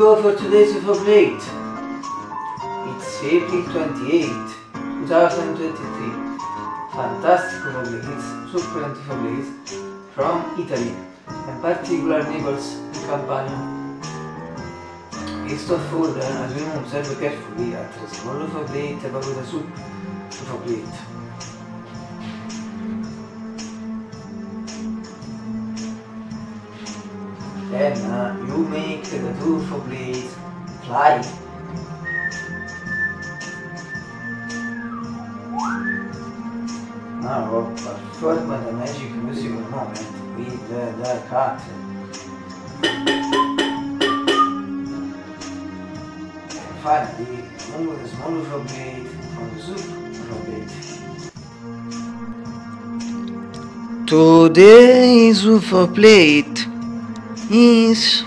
Go for today's FIFA. It's April 28, 2023. Fantastic FIFA updates, super FIFA from Italy, and particular neighbors in Campania. East food, and as we observe carefully at the small of update about the soup of. Then uh, you make the UFO plates fly. Now perform the magic musical moment with the, the cat. Finally, move the small UFO blade from the soup UFO blade. Today's UFO plate is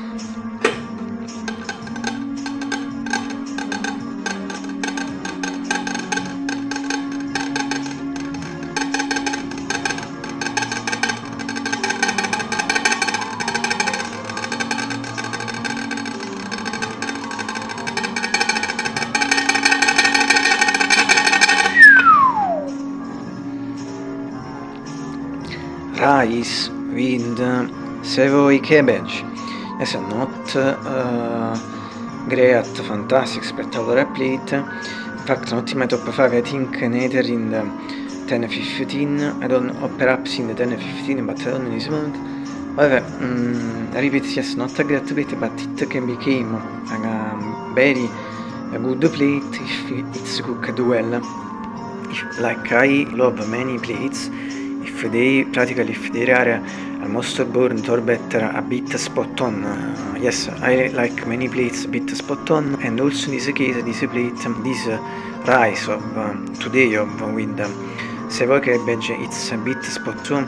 rice with savoy cabbage. Yes, not uh, great, fantastic, spectacular plate. In fact, not in my top 5, I think neither in the 10-15, I don't know, perhaps in the 10-15, but I don't know this moment. However, um, I repeat, yes, not a great plate, but it can become a very a good plate if it's cooked well. If, like I love many plates, if they practically if they are almost burnt or better a bit spot on. Uh, yes I like many plates a bit spot on. And also in this case this plate this rice of uh, today of with um, savoy cabbage it's a bit spot on.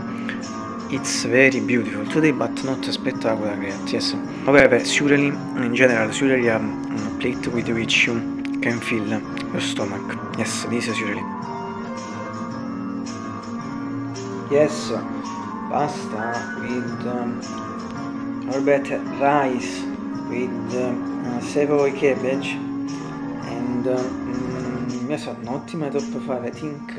It's very beautiful today but not spectacular great yes. However surely in general surely a um, plate with which you can fill your stomach. Yes this is surely. Yes, pasta with um, better rice with um, savoy cabbage and um, yes, not in my top 5, I think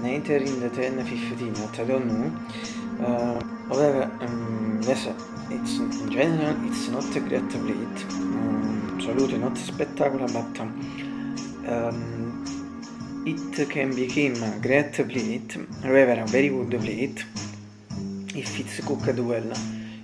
neither in the 10, 15, but I don't know. Uh, however, um, yes, it's in general it's not a great plate, um, absolutely not spectacular, but um, it can become a great plate, however a very good plate, if it's cooked well.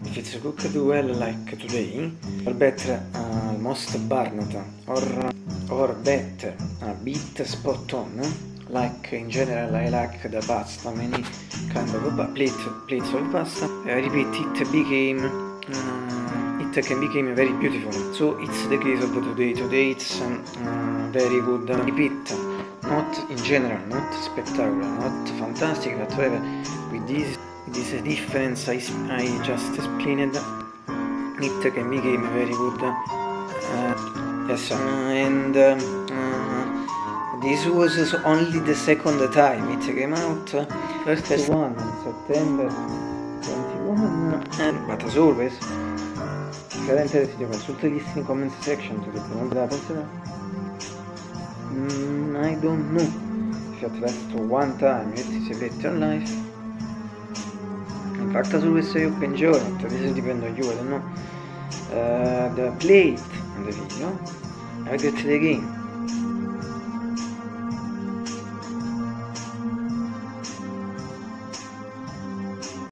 If it's cooked well like today, or better uh, almost burnt, or, or better a bit spot on, like in general I like the pasta, many kind of plate, plates of pasta. I repeat, it became uh, it can become very beautiful. So it's the case of today. Today it's um, uh, very good. Repeat not in general, not spectacular, not fantastic, but however, with this, this difference I, I just explained, it can become very good. Uh, yes, uh, and uh, this was only the second time it came out, first one in September 21, and, but as always, if you are interested, consult the list in comment section to data. Mm, I don't know at least one time it is a better life. In fact, as always, can enjoy it. This depends on you, I don't know. Uh, the plate in the video. I get it again.